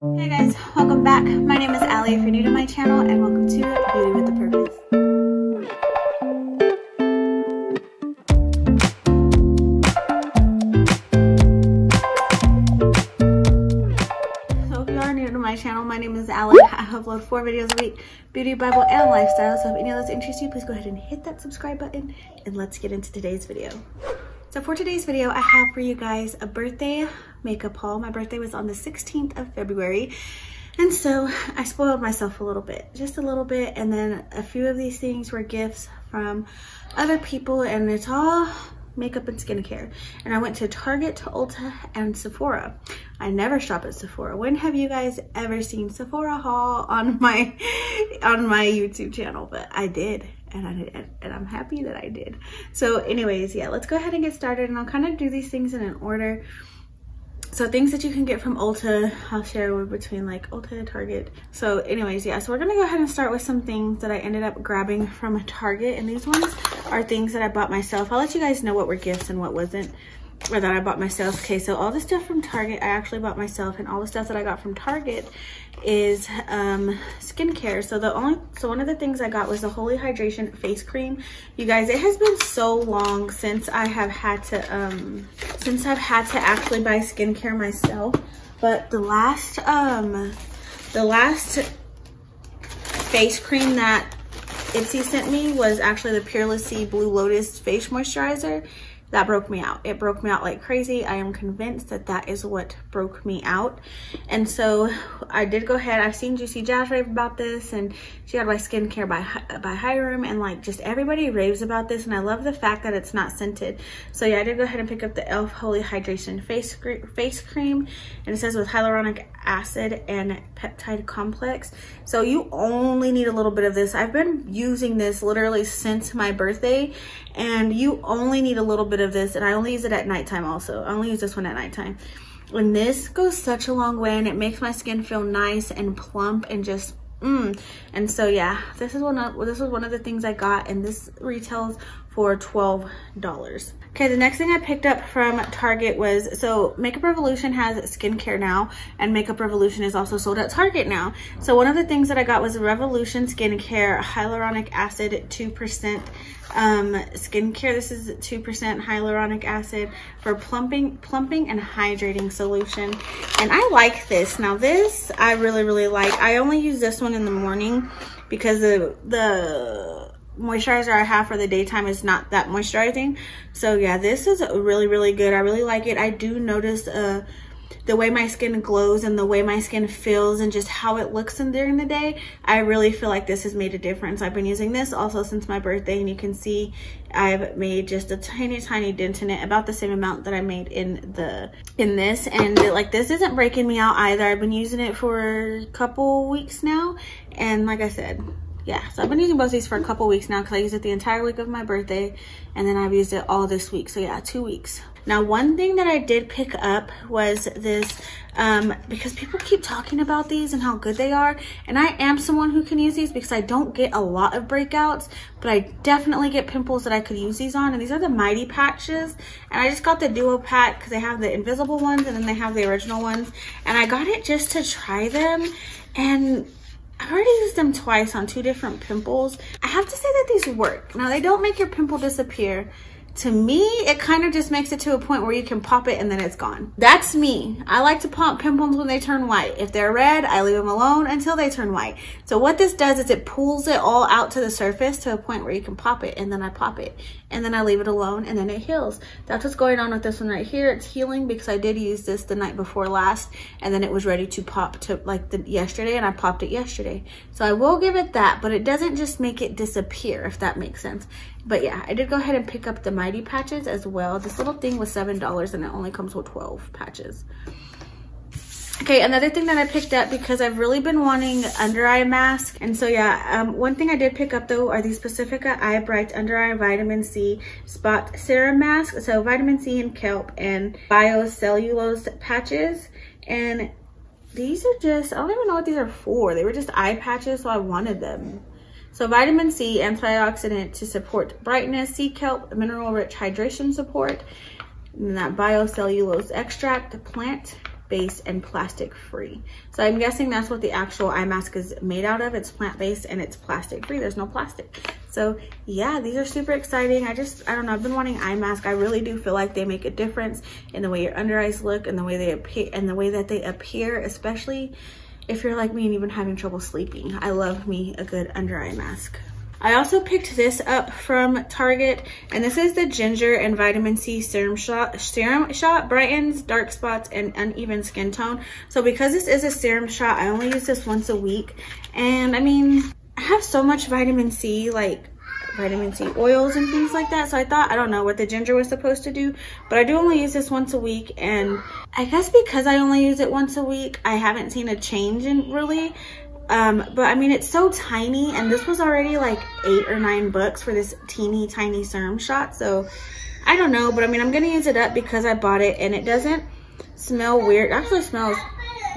Hey guys, welcome back. My name is Allie if you're new to my channel and welcome to Beauty with a Purpose. So if you are new to my channel, my name is Allie. I upload four videos a week, beauty, Bible, and lifestyle. So if any of those interest you, please go ahead and hit that subscribe button and let's get into today's video. So for today's video, I have for you guys a birthday makeup haul. My birthday was on the 16th of February. And so I spoiled myself a little bit, just a little bit. And then a few of these things were gifts from other people and it's all makeup and skincare. And I went to Target, to Ulta, and Sephora. I never shop at Sephora. When have you guys ever seen Sephora haul on my on my YouTube channel? But I did. And I and I'm happy that I did. So anyways, yeah, let's go ahead and get started and I'll kind of do these things in an order. So things that you can get from Ulta, I'll share between like Ulta and Target. So anyways, yeah, so we're gonna go ahead and start with some things that I ended up grabbing from a Target. And these ones are things that I bought myself. I'll let you guys know what were gifts and what wasn't or that I bought myself. Okay, so all the stuff from Target, I actually bought myself and all the stuff that I got from Target is um, skincare. So the only, so one of the things I got was the Holy Hydration Face Cream. You guys, it has been so long since I have had to, um, since I've had to actually buy skincare myself. But the last, um, the last face cream that Ipsy sent me was actually the Peerlessy Blue Lotus Face Moisturizer that broke me out. It broke me out like crazy. I am convinced that that is what broke me out. And so I did go ahead. I've seen Juicy Jazz rave about this and she had my skincare by, by Hyram and like just everybody raves about this. And I love the fact that it's not scented. So yeah, I did go ahead and pick up the e.l.f. Holy Hydration face, face cream. And it says with hyaluronic acid and peptide complex. So you only need a little bit of this. I've been using this literally since my birthday and you only need a little bit of this and I only use it at nighttime also. I only use this one at nighttime. And this goes such a long way and it makes my skin feel nice and plump and just mm. And so yeah, this is one of this was one of the things I got and this retails for $12. Okay, the next thing I picked up from Target was, so Makeup Revolution has skincare now, and Makeup Revolution is also sold at Target now. So one of the things that I got was a Revolution Skincare Hyaluronic Acid 2% um, skincare. This is 2% hyaluronic acid for plumping, plumping and hydrating solution. And I like this. Now this, I really, really like. I only use this one in the morning because the, the moisturizer I have for the daytime is not that moisturizing. So yeah, this is really, really good. I really like it. I do notice uh, the way my skin glows and the way my skin feels and just how it looks in during the day. I really feel like this has made a difference. I've been using this also since my birthday and you can see I've made just a tiny, tiny dent in it, about the same amount that I made in the in this. And like this isn't breaking me out either. I've been using it for a couple weeks now. And like I said, yeah, so I've been using both these for a couple weeks now because I used it the entire week of my birthday and then I've used it all this week. So yeah, two weeks. Now, one thing that I did pick up was this, um, because people keep talking about these and how good they are. And I am someone who can use these because I don't get a lot of breakouts, but I definitely get pimples that I could use these on. And these are the Mighty Patches. And I just got the duo pack because they have the invisible ones and then they have the original ones. And I got it just to try them. And I've already used them twice on two different pimples. I have to say that these work. Now, they don't make your pimple disappear, to me, it kind of just makes it to a point where you can pop it and then it's gone. That's me. I like to pop pimples when they turn white. If they're red, I leave them alone until they turn white. So what this does is it pulls it all out to the surface to a point where you can pop it and then I pop it and then I leave it alone and then it heals. That's what's going on with this one right here. It's healing because I did use this the night before last and then it was ready to pop to like the yesterday and I popped it yesterday. So I will give it that, but it doesn't just make it disappear if that makes sense. But yeah, I did go ahead and pick up the Mighty patches as well. This little thing was $7 and it only comes with 12 patches. Okay, another thing that I picked up because I've really been wanting under eye mask. And so yeah, um, one thing I did pick up though are these Pacifica Eye Bright Under Eye Vitamin C Spot Serum Mask. So vitamin C and kelp and biocellulose patches. And these are just, I don't even know what these are for. They were just eye patches, so I wanted them. So vitamin C, antioxidant to support brightness, sea kelp, mineral rich hydration support, and that biocellulose extract, plant based and plastic free. So I'm guessing that's what the actual eye mask is made out of. It's plant based and it's plastic free. There's no plastic. So yeah, these are super exciting. I just, I don't know, I've been wanting eye mask. I really do feel like they make a difference in the way your under eyes look and the way they appear and the way that they appear, especially if you're like me and even having trouble sleeping. I love me a good under eye mask. I also picked this up from Target, and this is the Ginger and Vitamin C Serum Shot. Serum Shot brightens dark spots and uneven skin tone. So because this is a serum shot, I only use this once a week. And I mean, I have so much vitamin C, like vitamin C oils and things like that. So I thought, I don't know what the ginger was supposed to do, but I do only use this once a week. And I guess because I only use it once a week, I haven't seen a change in really. Um, but I mean, it's so tiny and this was already like eight or nine bucks for this teeny tiny serum shot. So I don't know, but I mean, I'm going to use it up because I bought it and it doesn't smell weird. It actually smells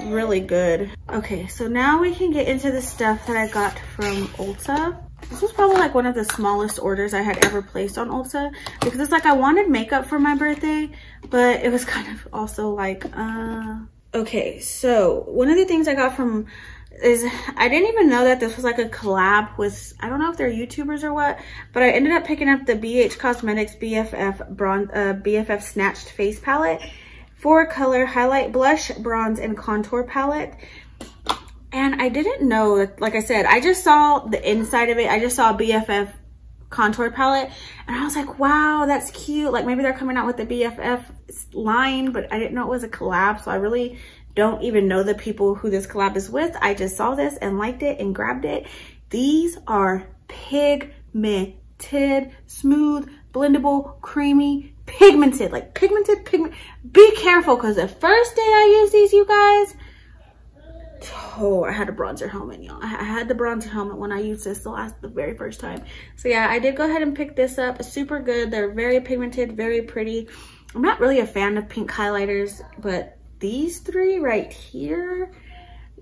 really good. Okay, so now we can get into the stuff that I got from Ulta. This was probably like one of the smallest orders I had ever placed on Ulta because it's like I wanted makeup for my birthday, but it was kind of also like, uh, okay. So one of the things I got from is I didn't even know that this was like a collab with, I don't know if they're YouTubers or what, but I ended up picking up the BH Cosmetics BFF bronze, uh, BFF Snatched Face Palette. Four color highlight blush, bronze, and contour palette. And I didn't know, that, like I said, I just saw the inside of it. I just saw BFF contour palette and I was like, wow, that's cute. Like maybe they're coming out with the BFF line, but I didn't know it was a collab. So I really don't even know the people who this collab is with. I just saw this and liked it and grabbed it. These are pigmented, smooth, blendable, creamy, pigmented, like pigmented, pigment. Be careful because the first day I used these, you guys, oh, I had a bronzer helmet, y'all. I had the bronzer helmet when I used this the last, the very first time. So yeah, I did go ahead and pick this up. super good. They're very pigmented, very pretty. I'm not really a fan of pink highlighters, but these three right here,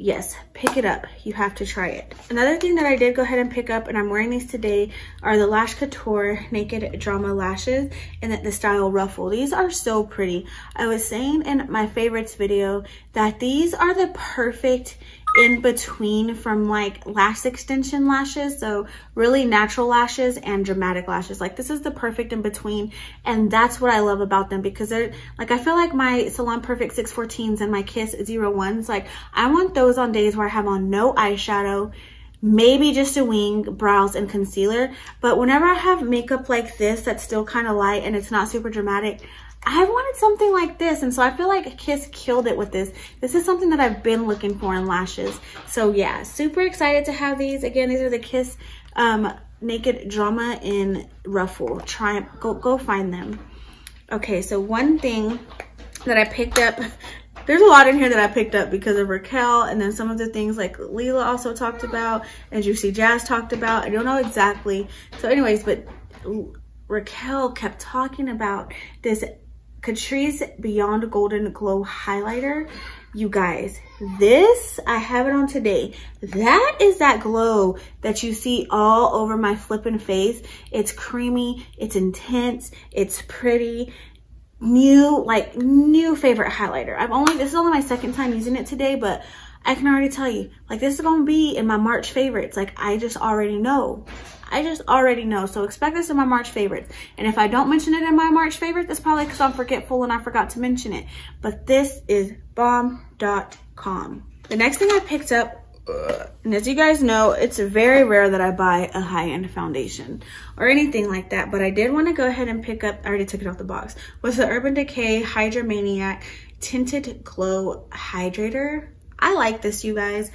yes, pick it up. You have to try it. Another thing that I did go ahead and pick up, and I'm wearing these today, are the Lash Couture Naked Drama Lashes in the style Ruffle. These are so pretty. I was saying in my favorites video that these are the perfect in between from like lash extension lashes. So really natural lashes and dramatic lashes. Like this is the perfect in between. And that's what I love about them because they're like, I feel like my Salon Perfect 614s and my Kiss 01s, like I want those on days where I have on no eyeshadow, maybe just a wing, brows, and concealer. But whenever I have makeup like this that's still kind of light and it's not super dramatic, I wanted something like this. And so I feel like Kiss killed it with this. This is something that I've been looking for in lashes. So yeah, super excited to have these. Again, these are the Kiss um, Naked Drama in Ruffle. Try, go, go find them. Okay, so one thing that I picked up, there's a lot in here that I picked up because of Raquel and then some of the things like Leela also talked about and Juicy Jazz talked about. I don't know exactly. So anyways, but Raquel kept talking about this Catrice Beyond Golden Glow Highlighter. You guys, this, I have it on today. That is that glow that you see all over my flipping face. It's creamy, it's intense, it's pretty. New, like new favorite highlighter. I've only, this is only my second time using it today, but I can already tell you, like this is gonna be in my March favorites. Like I just already know. I just already know. So expect this in my March favorites. And if I don't mention it in my March favorites, that's probably because I'm forgetful and I forgot to mention it. But this is bomb.com. The next thing I picked up and as you guys know, it's very rare that I buy a high-end foundation or anything like that. But I did want to go ahead and pick up, I already took it off the box, was the Urban Decay Hydromaniac Tinted Glow Hydrator. I like this, you guys.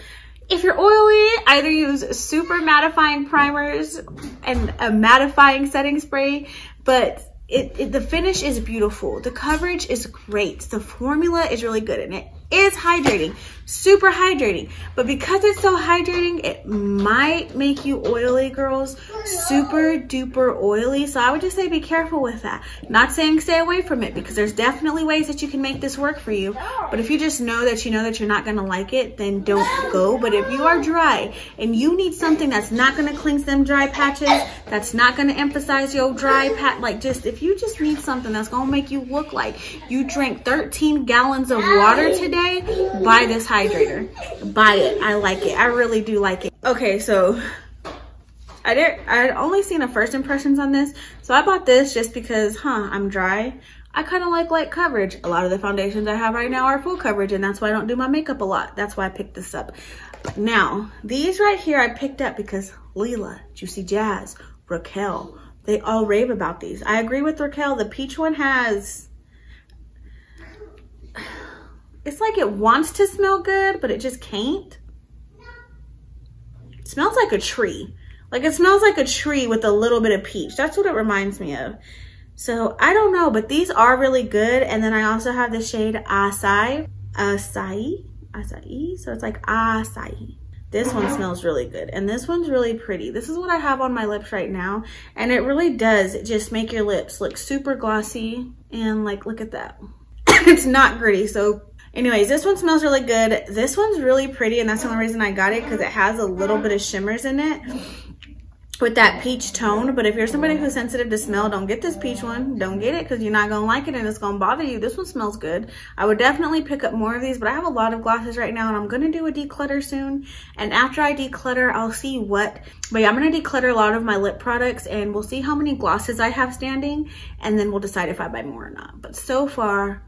If you're oily, either use super mattifying primers and a mattifying setting spray, but it, it, the finish is beautiful. The coverage is great. The formula is really good and it is hydrating. Super hydrating. But because it's so hydrating, it might make you oily, girls. Super duper oily. So I would just say be careful with that. Not saying stay away from it because there's definitely ways that you can make this work for you. But if you just know that you know that you're not gonna like it, then don't go. But if you are dry and you need something that's not gonna cleanse them dry patches, that's not gonna emphasize your dry pat, like just, if you just need something that's gonna make you look like you drank 13 gallons of water today, buy this hydrator. Buy it, I like it. I really do like it. Okay, so I did I had only seen a first impressions on this. So I bought this just because, huh, I'm dry. I kind of like light coverage. A lot of the foundations I have right now are full coverage and that's why I don't do my makeup a lot. That's why I picked this up. Now, these right here I picked up because Leela, Juicy Jazz, Raquel, they all rave about these. I agree with Raquel. The peach one has, it's like it wants to smell good, but it just can't. It smells like a tree. Like it smells like a tree with a little bit of peach. That's what it reminds me of. So I don't know, but these are really good. And then I also have the shade Acai, Acai, Acai. So it's like Acai. This one smells really good. And this one's really pretty. This is what I have on my lips right now. And it really does just make your lips look super glossy. And like, look at that. it's not gritty. So anyways, this one smells really good. This one's really pretty. And that's the only reason I got it because it has a little bit of shimmers in it with that peach tone. But if you're somebody who's sensitive to smell, don't get this peach one. Don't get it because you're not going to like it and it's going to bother you. This one smells good. I would definitely pick up more of these, but I have a lot of glosses right now and I'm going to do a declutter soon. And after I declutter, I'll see what, but yeah, I'm going to declutter a lot of my lip products and we'll see how many glosses I have standing and then we'll decide if I buy more or not. But so far,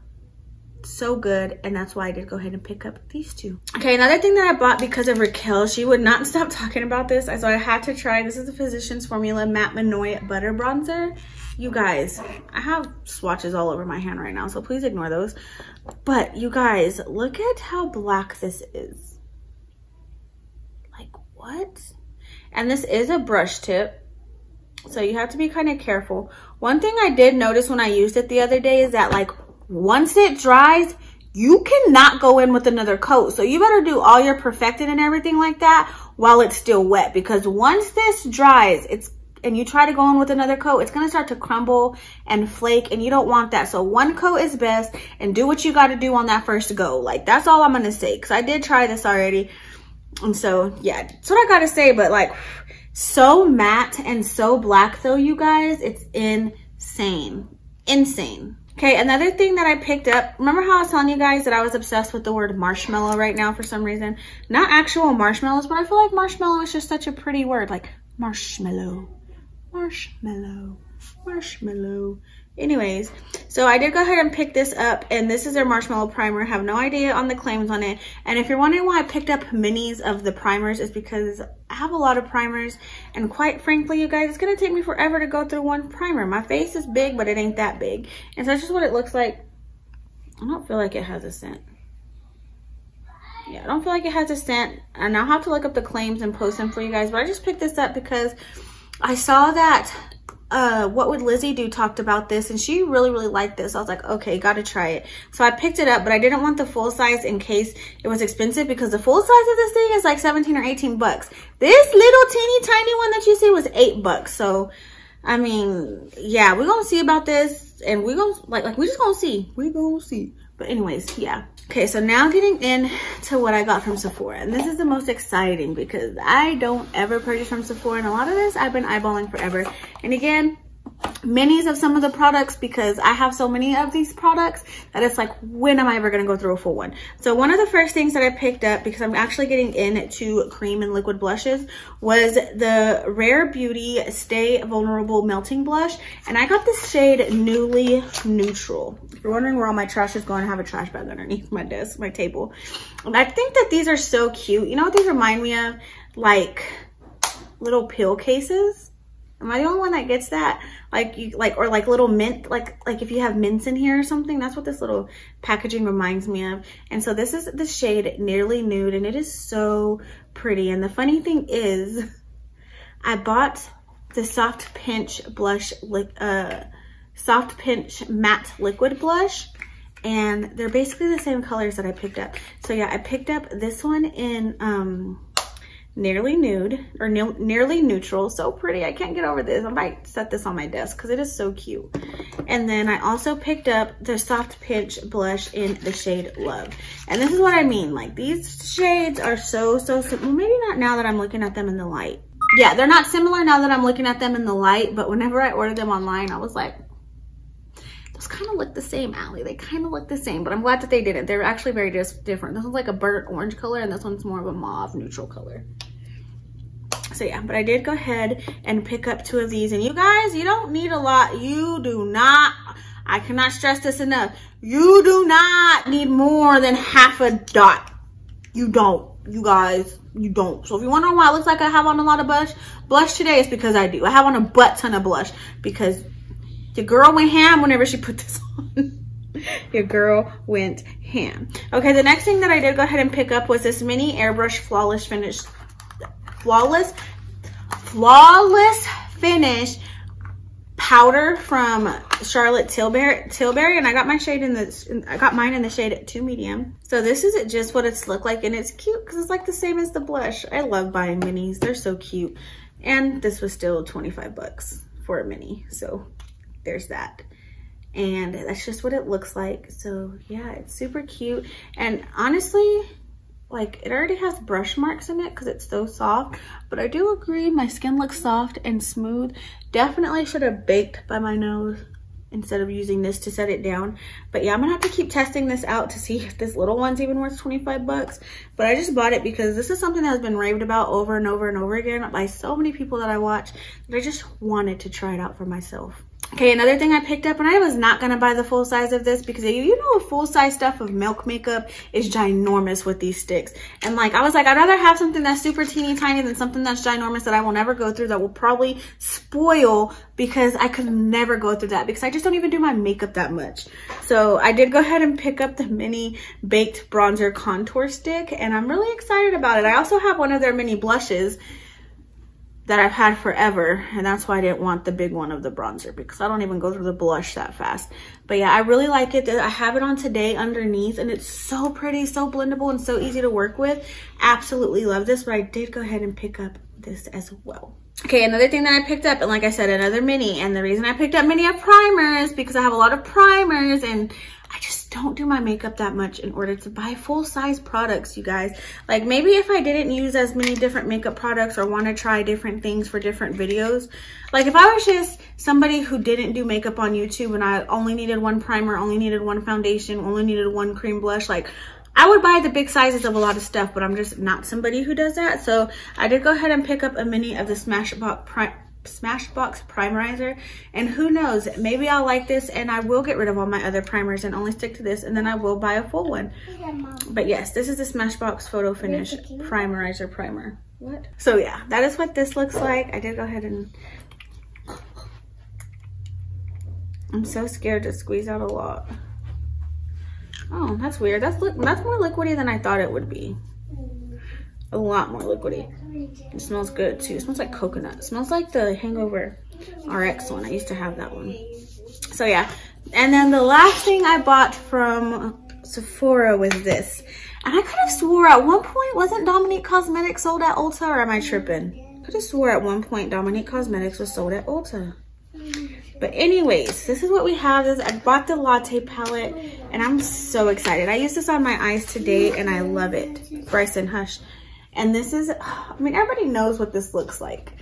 so good and that's why I did go ahead and pick up these two. Okay, another thing that I bought because of Raquel, she would not stop talking about this, so I had to try. This is the Physicians Formula Matte Minoy Butter Bronzer. You guys, I have swatches all over my hand right now, so please ignore those. But you guys, look at how black this is. Like, what? And this is a brush tip. So you have to be kind of careful. One thing I did notice when I used it the other day is that like once it dries, you cannot go in with another coat. So you better do all your perfecting and everything like that while it's still wet. Because once this dries, it's and you try to go in with another coat, it's going to start to crumble and flake and you don't want that. So one coat is best and do what you got to do on that first go. Like that's all I'm going to say because I did try this already. And so yeah, that's what I got to say. But like so matte and so black though, you guys, it's insane. Insane. Okay, another thing that I picked up, remember how I was telling you guys that I was obsessed with the word marshmallow right now for some reason? Not actual marshmallows, but I feel like marshmallow is just such a pretty word, like marshmallow, marshmallow, marshmallow. Anyways, so I did go ahead and pick this up and this is their marshmallow primer. I have no idea on the claims on it. And if you're wondering why I picked up minis of the primers is because I have a lot of primers and quite frankly, you guys, it's gonna take me forever to go through one primer. My face is big, but it ain't that big. And so that's just what it looks like. I don't feel like it has a scent. Yeah, I don't feel like it has a scent. And I'll have to look up the claims and post them for you guys. But I just picked this up because I saw that uh what would lizzie do talked about this and she really really liked this. I was like okay gotta try it. So i picked it up but i didn't want the full size in case it was expensive because the full size of this thing is like 17 or 18 bucks. This little teeny tiny one that you see was eight bucks. So i mean yeah we're gonna see about this and we're gonna like like we're just gonna see. We're gonna see but anyways, yeah. Okay, so now getting into what I got from Sephora. And this is the most exciting because I don't ever purchase from Sephora. And a lot of this I've been eyeballing forever. And again, minis of some of the products because I have so many of these products that it's like, when am I ever going to go through a full one? So one of the first things that I picked up because I'm actually getting into cream and liquid blushes was the Rare Beauty Stay Vulnerable Melting Blush. And I got this shade Nearly Neutral. If you're wondering where all my trash is going, I have a trash bag underneath my desk, my table. And I think that these are so cute. You know what these remind me of? Like little pill cases. Am I the only one that gets that? like you like or like little mint like like if you have mints in here or something that's what this little packaging reminds me of and so this is the shade nearly nude and it is so pretty and the funny thing is i bought the soft pinch blush uh soft pinch matte liquid blush and they're basically the same colors that I picked up. So yeah, I picked up this one in um, nearly nude or ne nearly neutral. So pretty. I can't get over this. I might set this on my desk because it is so cute. And then I also picked up the Soft Pinch blush in the shade Love. And this is what I mean. Like these shades are so, so simple. Maybe not now that I'm looking at them in the light. Yeah, they're not similar now that I'm looking at them in the light. But whenever I ordered them online, I was like, those kind of look the same, Allie. They kind of look the same, but I'm glad that they didn't. They're actually very different. This one's like a burnt orange color, and this one's more of a mauve neutral color so yeah but i did go ahead and pick up two of these. And you guys you don't need a lot. You do not i cannot stress this enough. You do not need more than half a dot. You don't you guys you don't. So if you're wondering why it looks like i have on a lot of blush blush today is because i do. I have on a butt ton of blush because the girl went ham whenever she put this on. Your girl went ham. Okay the next thing that i did go ahead and pick up was this mini airbrush flawless finish flawless, flawless finish powder from Charlotte Tilbury, Tilbury, and I got my shade in the, I got mine in the shade 2 medium. So this is just what it's look like, and it's cute because it's like the same as the blush. I love buying minis. They're so cute. And this was still 25 bucks for a mini. So there's that. And that's just what it looks like. So yeah, it's super cute. And honestly, like it already has brush marks in it because it's so soft but i do agree my skin looks soft and smooth. Definitely should have baked by my nose instead of using this to set it down. But yeah i'm gonna have to keep testing this out to see if this little one's even worth 25 bucks. But i just bought it because this is something that has been raved about over and over and over again by so many people that i watch that i just wanted to try it out for myself Okay, another thing I picked up, and I was not going to buy the full size of this because you know full size stuff of Milk makeup is ginormous with these sticks. And like, I was like, I'd rather have something that's super teeny tiny than something that's ginormous that I will never go through that will probably spoil because I could never go through that because I just don't even do my makeup that much. So I did go ahead and pick up the mini baked bronzer contour stick and I'm really excited about it. I also have one of their mini blushes that I've had forever. And that's why I didn't want the big one of the bronzer because I don't even go through the blush that fast. But yeah, I really like it. I have it on today underneath and it's so pretty, so blendable and so easy to work with. Absolutely love this, but I did go ahead and pick up this as well. Okay, another thing that I picked up, and like I said, another mini. And the reason I picked up mini of primers because I have a lot of primers and I just don't do my makeup that much in order to buy full size products, you guys. Like maybe if I didn't use as many different makeup products or want to try different things for different videos. Like if I was just somebody who didn't do makeup on YouTube and I only needed one primer, only needed one foundation, only needed one cream blush, like I would buy the big sizes of a lot of stuff, but I'm just not somebody who does that. So I did go ahead and pick up a mini of the Smashbox Prime Smashbox Primerizer. And who knows, maybe I'll like this and I will get rid of all my other primers and only stick to this and then I will buy a full one. But yes, this is the Smashbox Photo Finish Primerizer Primer. What? So yeah, that is what this looks like. I did go ahead and... I'm so scared to squeeze out a lot. Oh, that's weird. That's that's more liquidy than I thought it would be a lot more liquidy. It smells good too. It smells like coconut. It smells like the Hangover RX one. I used to have that one. So yeah. And then the last thing I bought from Sephora was this. And I could have swore at one point, wasn't Dominique Cosmetics sold at Ulta or am I tripping? I could have swore at one point Dominique Cosmetics was sold at Ulta. But anyways, this is what we have. This I bought the latte palette and I'm so excited. I used this on my eyes today and I love it. Bryson Hush. And this is, I mean, everybody knows what this looks like.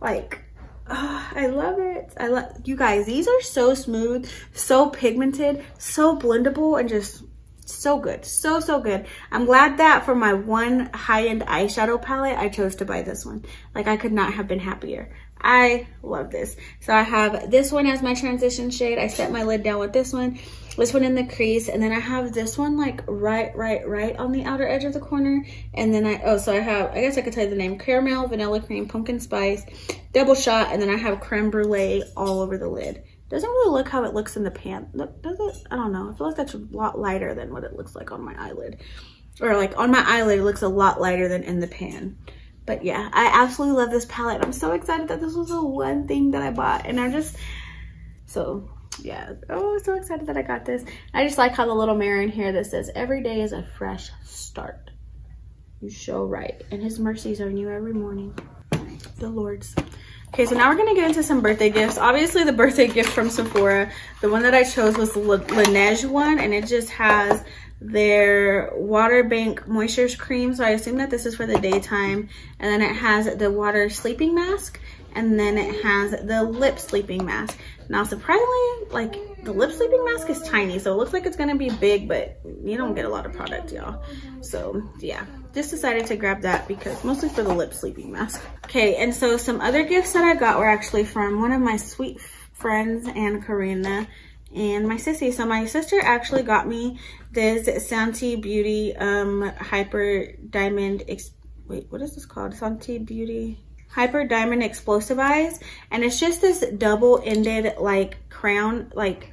Like, oh, I love it. I love, you guys, these are so smooth, so pigmented, so blendable, and just so good. So, so good. I'm glad that for my one high-end eyeshadow palette, I chose to buy this one. Like, I could not have been happier. I love this. So I have this one as my transition shade. I set my lid down with this one this one in the crease and then I have this one like right right right on the outer edge of the corner and then I oh so I have I guess I could tell you the name caramel vanilla cream pumpkin spice double shot and then I have creme brulee all over the lid doesn't really look how it looks in the pan does it I don't know I feel like that's a lot lighter than what it looks like on my eyelid or like on my eyelid it looks a lot lighter than in the pan but yeah I absolutely love this palette I'm so excited that this was the one thing that I bought and I'm just so yeah. Oh, so excited that I got this. I just like how the little mirror in here that says, every day is a fresh start. You show right. And his mercies are new every morning. The Lord's. Okay, so now we're gonna get into some birthday gifts. Obviously the birthday gift from Sephora, the one that I chose was the Laneige one and it just has their water bank moisture cream. So I assume that this is for the daytime. And then it has the water sleeping mask and then it has the lip sleeping mask. Now, surprisingly, like the lip sleeping mask is tiny, so it looks like it's gonna be big, but you don't get a lot of product, y'all. So yeah, just decided to grab that because mostly for the lip sleeping mask. Okay, and so some other gifts that I got were actually from one of my sweet friends, and Karina, and my sissy. So my sister actually got me this Santi Beauty um, Hyper Diamond, wait, what is this called? Santi Beauty Hyper Diamond Explosive Eyes. And it's just this double-ended like crown, like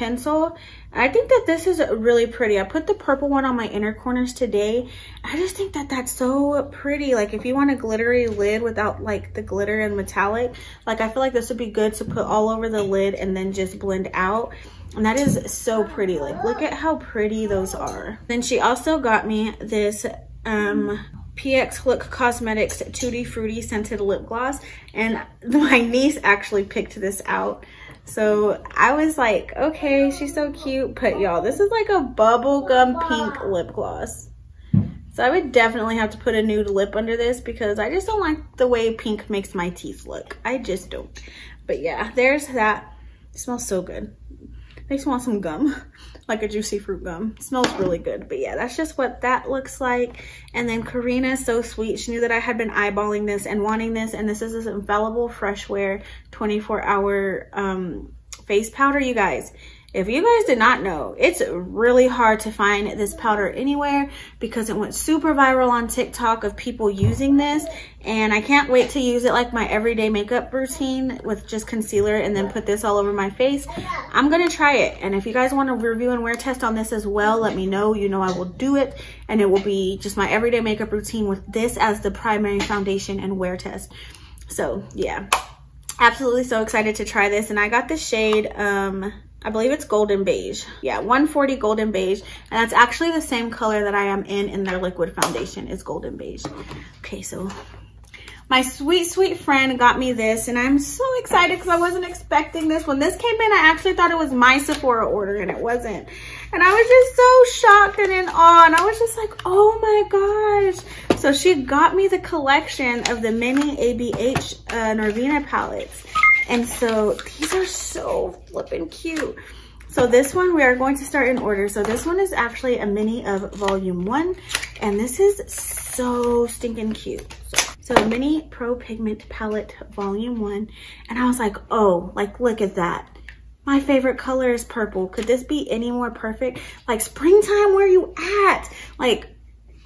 pencil. I think that this is really pretty. I put the purple one on my inner corners today. I just think that that's so pretty. Like if you want a glittery lid without like the glitter and metallic, like I feel like this would be good to put all over the lid and then just blend out. And that is so pretty. Like look at how pretty those are. Then she also got me this um PX Look Cosmetics Tutti Frutti Scented Lip Gloss. And my niece actually picked this out. So I was like, okay, she's so cute. But y'all, this is like a bubblegum pink lip gloss. So I would definitely have to put a nude lip under this because I just don't like the way pink makes my teeth look. I just don't. But yeah, there's that. It smells so good. Makes me want some gum like a juicy fruit gum. It smells really good. But yeah, that's just what that looks like. And then Karina is so sweet. She knew that I had been eyeballing this and wanting this. And this is this Infallible Fresh Wear 24 hour um, face powder, you guys. If you guys did not know, it's really hard to find this powder anywhere because it went super viral on TikTok of people using this. And I can't wait to use it like my everyday makeup routine with just concealer and then put this all over my face. I'm going to try it. And if you guys want to review and wear test on this as well, let me know. You know I will do it. And it will be just my everyday makeup routine with this as the primary foundation and wear test. So yeah, absolutely so excited to try this. And I got the shade... um I believe it's golden beige. Yeah, 140 golden beige. And that's actually the same color that I am in in their liquid foundation is golden beige. Okay, so my sweet, sweet friend got me this and I'm so excited because I wasn't expecting this. When this came in, I actually thought it was my Sephora order and it wasn't. And I was just so shocked and in awe. And I was just like, oh my gosh. So she got me the collection of the mini ABH uh, Norvina palettes. And so these are so flippin' cute. So this one we are going to start in order. So this one is actually a mini of volume one. And this is so stinking cute. So, so mini pro pigment palette volume one. And I was like, oh, like look at that. My favorite color is purple. Could this be any more perfect? Like springtime, where you at? Like,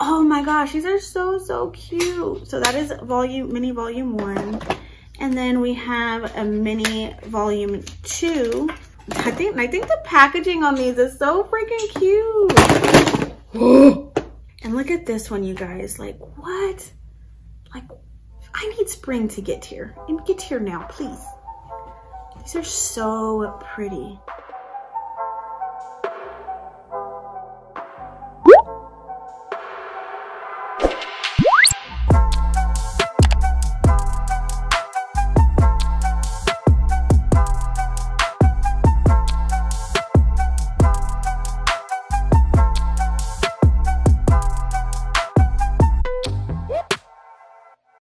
oh my gosh, these are so, so cute. So that is volume, mini volume one. And then we have a mini volume two. I think I think the packaging on these is so freaking cute. and look at this one, you guys. Like, what? Like, I need spring to get here. And get here now, please. These are so pretty.